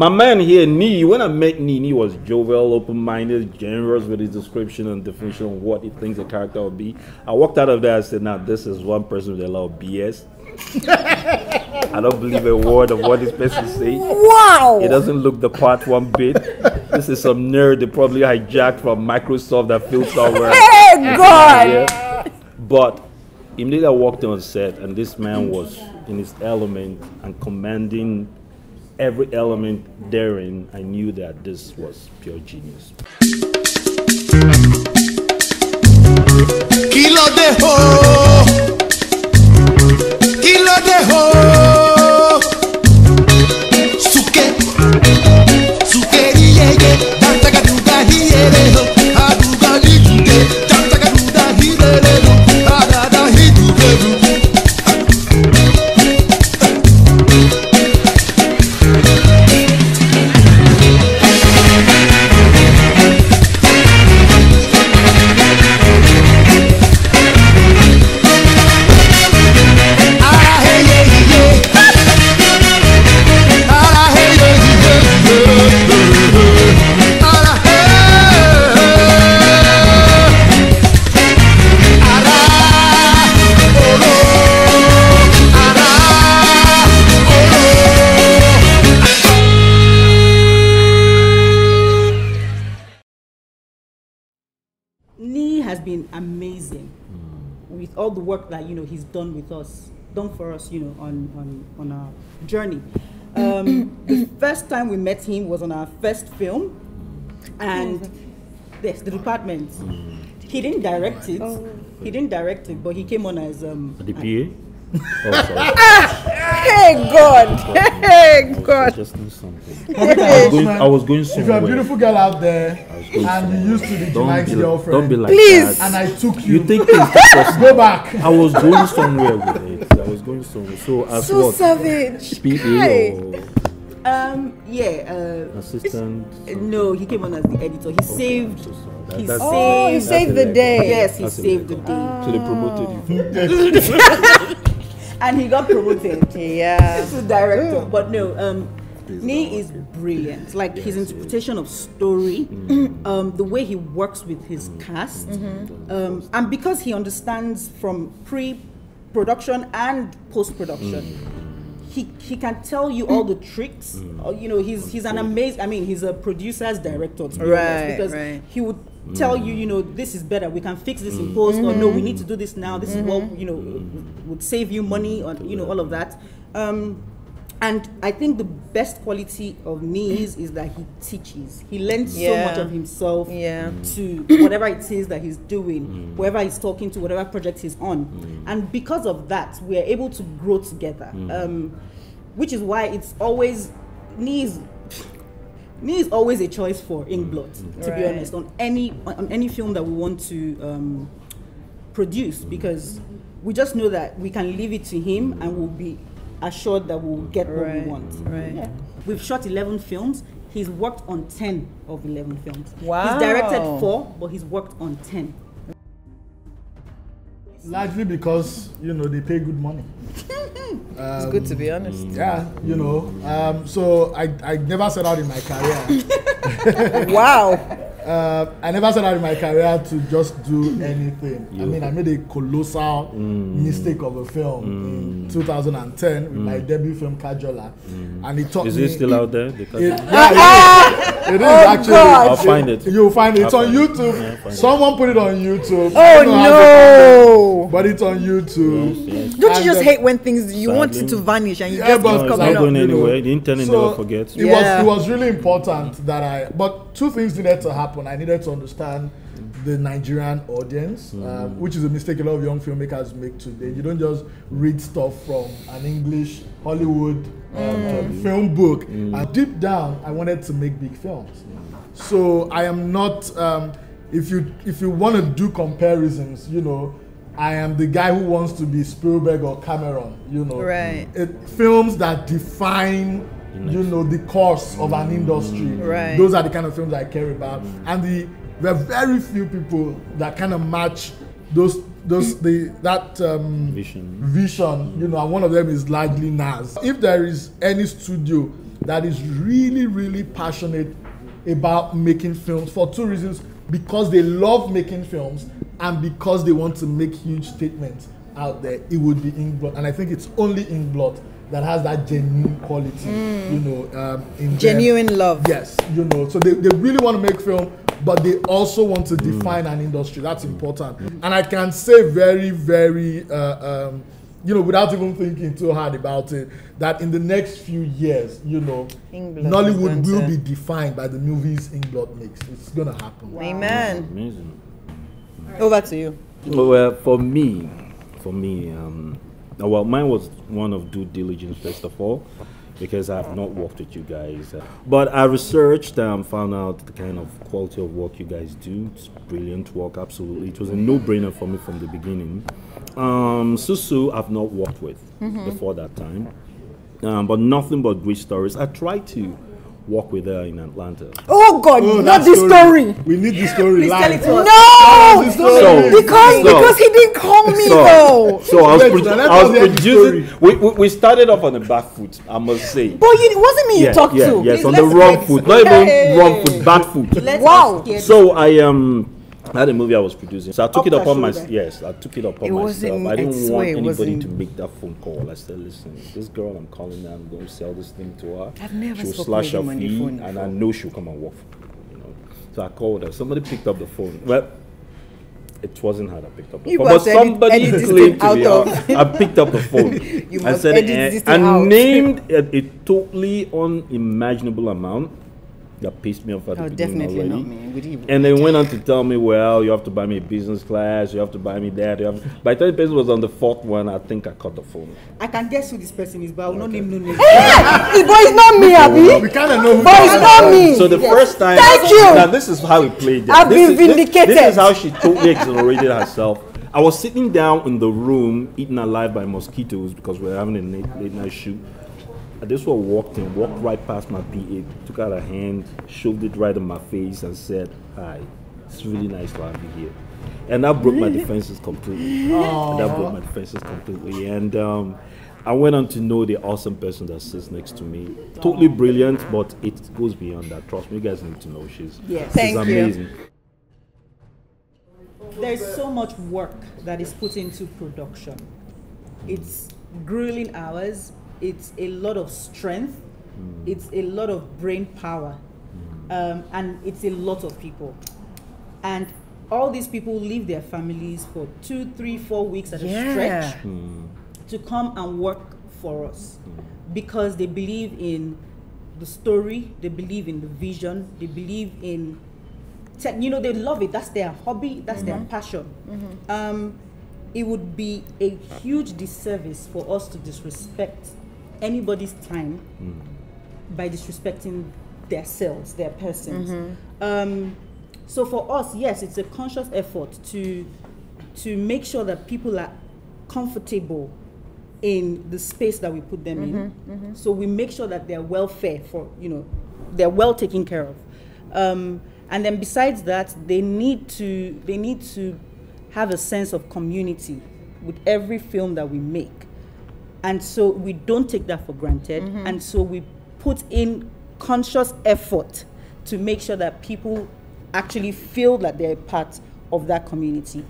My man here, Nee, when I met Nee, Nee was jovial, open minded, generous with his description and definition of what he thinks a character would be. I walked out of there and said, Now, this is one person with a lot of BS. I don't believe a word of what this person say. Wow. It doesn't look the part one bit. This is some nerd they probably hijacked from Microsoft that feels somewhere. Hey God. Yeah. But immediately I walked on set, and this man was in his element and commanding every element therein. I knew that this was pure genius. kí ló dé ho with all the work that you know he's done with us, done for us, you know, on on on our journey. Um, the first time we met him was on our first film, and yes, the department. He didn't direct it. He didn't direct it, but he came on as um. The PA? Oh, sorry. Hey God. Hey I God. Just. I was going, I was going If you're a beautiful girl out there going and you used to be Don't girlfriend, don't be like Please. and. I took you, You think things too go back. I was going somewhere with it. I was going somewhere. So as So what? savage. PA Hi. or Um, yeah. Uh, assistant? no, he came on as the editor. He saved. So sorry. He That- that's- Oh, he saved. saved the day. Yes, he That's saved the record. day, So they promoted you. and he got promoted. Yeah. to director. But no, um, Nee is brilliant. Like his interpretation of story, um, the way he works with his cast, um, and because he understands from pre-production and post-production. He, he can tell you all the tricks. Uh, you know, he's he's an amazing. I mean, he's a producer's director, to be Right, honest, because right. he would tell you, you know, this is better. We can fix this in post, or no, we need to do this now. This is what you know would save you money, or you know, all of that. Um, and I think the best quality of Nees is that he teaches. He learns so much of himself Yeah. to whatever it is that he's doing, whoever he's talking to, whatever project he's on. And because of that, we are able to grow together. Um, which is why it's always Nees. Nee is always a choice for Inkblot, to be honest, on any on any film that we want to um, produce, because we just know that we can leave it to him and we'll be assured that we'll get what Right, we want. right. Yeah. We've shot 11 films. He's worked on 10 of 11 films. Wow. He's directed four, but he's worked on 10. Largely because you know they pay good money. It's good to be honest. Yeah, you know. Um, so I, I never set out in my career. Wow. Uh, I never set out in my career to just do anything. I mean, I made a colossal mm. mistake of a film in mm. 2010 with my mm. debut film Kajola, and it taught Is me. it still out there? The It, cut- yeah, it, it is actually. God. I'll find it. You'll find it. It's I'll on. YouTube. Yeah, I'll it. Someone put it on YouTube. Oh, I don't know how they found no. it, But it's on YouTube. Yes. Don't you just hate when things you want it to vanish and you Yeah, just but keep No, it's coming not up? going you know. anywhere. The internet So, never forgets. It Yeah. was it was really important that I but two things needed to happen. I needed to understand the Nigerian audience, um, which is a mistake a lot of young filmmakers make today. You don't just read stuff from an English Hollywood um, film book. And deep down, I wanted to make big films. So I am not. Um, if you if you want to do comparisons, you know, I am the guy who wants to be Spielberg or Cameron. You know, Right. it, films that define you know the course of an industry Right. those are the kind of films i care about and the there are very few people that kind of match those those the that um Vision. vision you know and one of them is largely nas if there is any studio that is really, really passionate about making films for two reasons because they love making films and because they want to make huge statements out there, it would be Inkblot. And I think it's only Inkblot that has that genuine quality, you know, um, in them. Genuine love. Yes, you know, so they, they really want to make film, but they also want to define an industry. That's important. And I can say very, very, uh, um, you know, without even thinking too hard about it, that in the next few years, you know, Inkblot is Nollywood will to- be defined by the movies Inkblot makes. It's gonna happen. Amen. Amazing. Over to you. Well, for me, for me, um, well, mine was one of due diligence first of all, because I have not worked with you guys. Uh, but I researched and found out the kind of quality of work you guys do. It's brilliant work, absolutely. It was a no-brainer for me from the beginning. Um, Susu, I've not worked with before that time, um, but nothing but great stories. I tried to work with her in Atlanta. Oh God, Oh, not this story. We need this story Please tell it to us. No. So- because so- because he didn't call me though. So I was, Wait, produ- I was producing. We, we, we started off on the back foot, I must say. But you, it wasn't me you talked yeah, to. yes, Please, on the let's wrong foot, not even Hey. wrong foot, bad foot. Let Wow. us hear So I um I had a movie I was producing, so I took Up it her upon my yes, I took it upon It myself. I I didn't want it anybody to make that phone call. I said, listen, this girl I'm calling now, I'm going to sell this thing to her. I've never She'll slash her him on the fee, phone and I know she'll come and work for me. You know, so I called her. Somebody picked up the phone. Well. It wasn't her that picked up the You phone, but somebody claimed to be her. I picked up the phone. You I must said, edit eh, this thing and out. named a, a totally unimaginable amount that pissed me off at the Oh, beginning definitely already. not me. With you. And they went on to tell me, well, you have to buy me a business class, you have to buy me that. You have By the time the person was on the fourth one, I think I cut the phone. I can guess who this person is, but I will not name no name. Eh, boy, it's not me, Abby. We kind of know who Boy, it's not me. So the first time, Thank you. Now this is how he played it. I've this been is, this- vindicated. This, is how she totally exonerated herself. I was sitting down in the room, eaten alive by mosquitoes because we were having a late, late night shoot. This one walked in, walked right past my PA, took out her hand, shoved it right in my face, and said, "Hi, it's really nice to have you here." And that broke my defenses completely. And that broke my defenses completely. And um, I went on to know the awesome person that sits next to me. Totally brilliant, but it goes beyond that. Trust me, you guys need to know she's, Yes. she's Thank you. amazing. There's so much work that is put into production. It's grueling hours. It's a lot of strength. Hmm. It's a lot of brain power, hmm. um, and it's a lot of people. And all these people leave their families for two, three, four weeks at a Yeah. stretch hmm. to come and work for us because they believe in the story, they believe in the vision, they believe in tech. You know, they love it. That's their hobby. That's their passion. Mm-hmm. Um, it would be a huge disservice for us to disrespect anybody's time by disrespecting their selves, their persons. Um, so for us, yes, it's a conscious effort to to make sure that people are comfortable in the space that we put them in. So we make sure that their welfare for you know they're well taken care of. Um, and then besides that, they need to they need to have a sense of community with every film that we make and so we don't take that for granted mm-hmm. and so we put in conscious effort to make sure that people actually feel that they're part of that community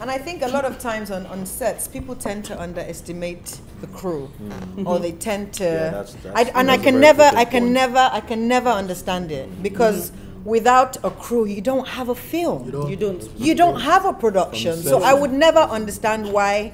And I think a lot of times on, on sets, people tend to underestimate the crew, mm-hmm. or they tend to. Yeah, that's- that's- I, and I that's a can never, I can point. never, I can never understand it mm-hmm. because without a crew, you don't have a film. You don't. you don't you don't have a production. So I would never understand why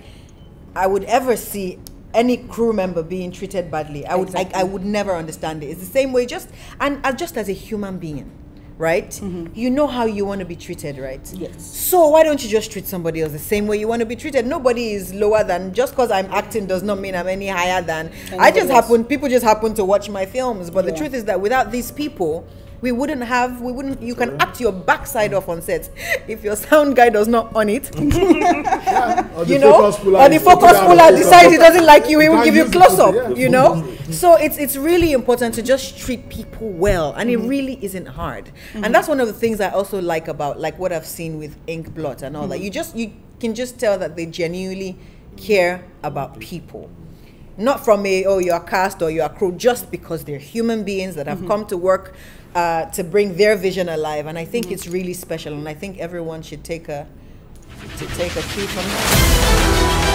I would ever see any crew member being treated badly. I would I, I would never understand it. It's the same way just and uh, just as a human being, right? You know how you want to be treated, right? Yes. So why don't you just treat somebody else the same way you want to be treated? Nobody is lower than just because I'm acting does not mean I'm any higher than I just else. happen people just happen to watch my films. But the truth is that without these people we wouldn't have we wouldn't you can act your backside off on set if your sound guy does not on it the you know, or the focus puller decides he doesn't like you, he will give you close up yeah. You know, so it's it's really important to just treat people well, and it really isn't hard. And that's one of the things I also like about like what I've seen with Inkblot and all that. You just you can just tell that they genuinely care about people. not from a oh you're cast or you're crew, just because they're human beings that have come to work uh, to bring their vision alive. And I think it's really special, and I think everyone should take a to take a cue from that.